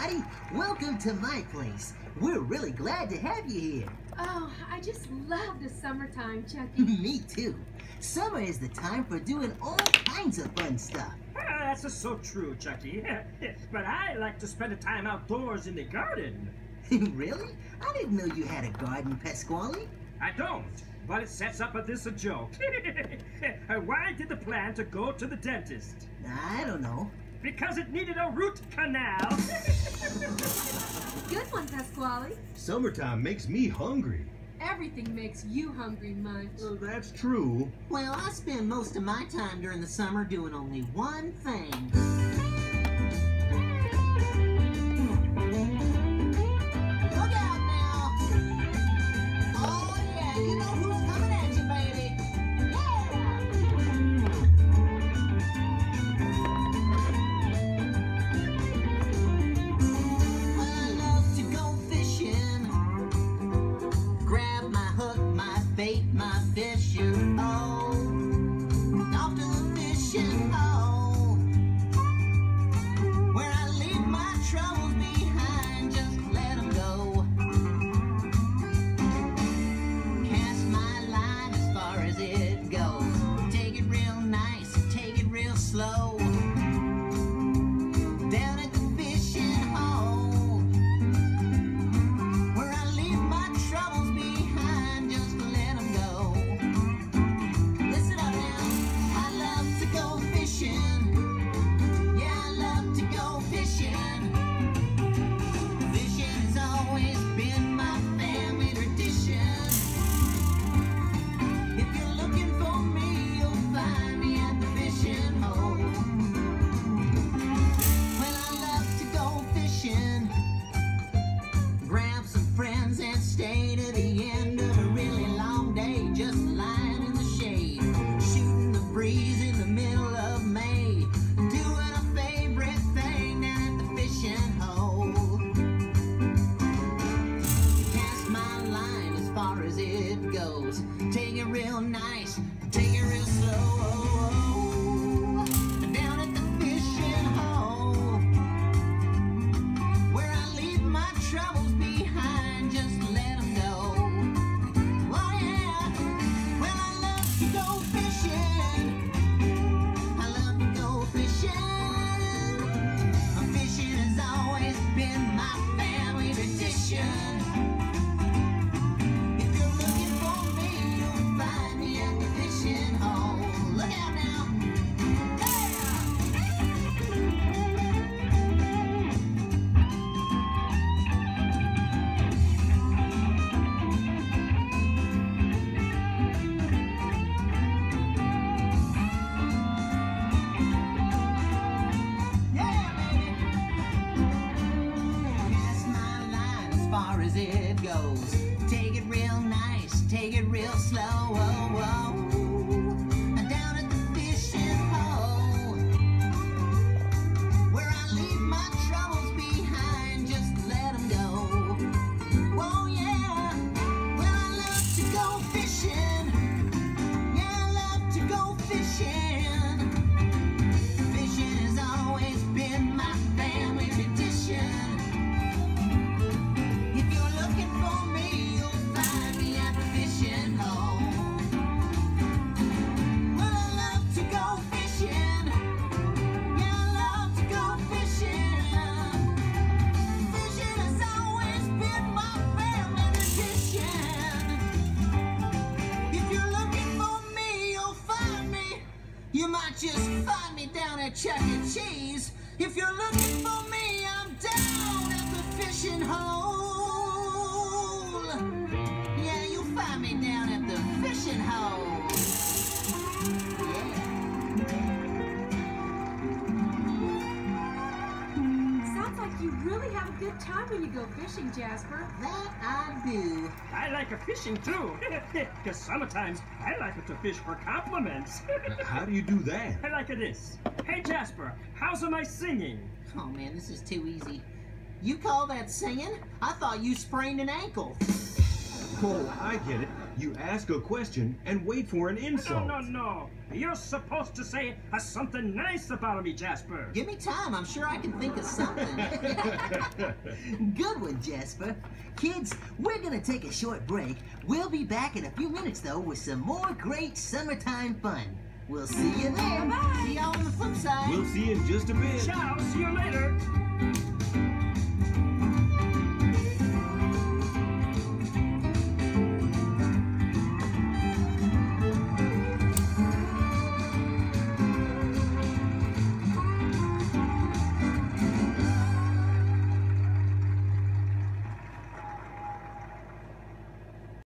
everybody. Welcome to my place. We're really glad to have you here. Oh, I just love the summertime, Chucky. Me too. Summer is the time for doing all kinds of fun stuff. Ah, that's so true, Chucky. but I like to spend the time outdoors in the garden. really? I didn't know you had a garden, Pasqually. I don't, but it sets up a this a joke. Why did the plan to go to the dentist? I don't know because it needed a root canal. Good one, Pasqually. Summertime makes me hungry. Everything makes you hungry, Munch. Well, that's true. Well, I spend most of my time during the summer doing only one thing. far as it goes. Take it real nice, take it real slow. it goes. Take it real nice, take it real slow. Me down really have a good time when you go fishing, Jasper. That I do. I like a fishing too. Because sometimes I like it to fish for compliments. How do you do that? I like it this. Hey Jasper, how's my singing? Oh man, this is too easy. You call that singing? I thought you sprained an ankle. Oh, I get it. You ask a question and wait for an No, insult. no, no. no. You're supposed to say uh, something nice about me, Jasper. Give me time. I'm sure I can think of something. Good one, Jasper. Kids, we're gonna take a short break. We'll be back in a few minutes, though, with some more great summertime fun. We'll see you there. Bye-bye. See y'all on the flip side. We'll see you in just a bit. Ciao, see you later.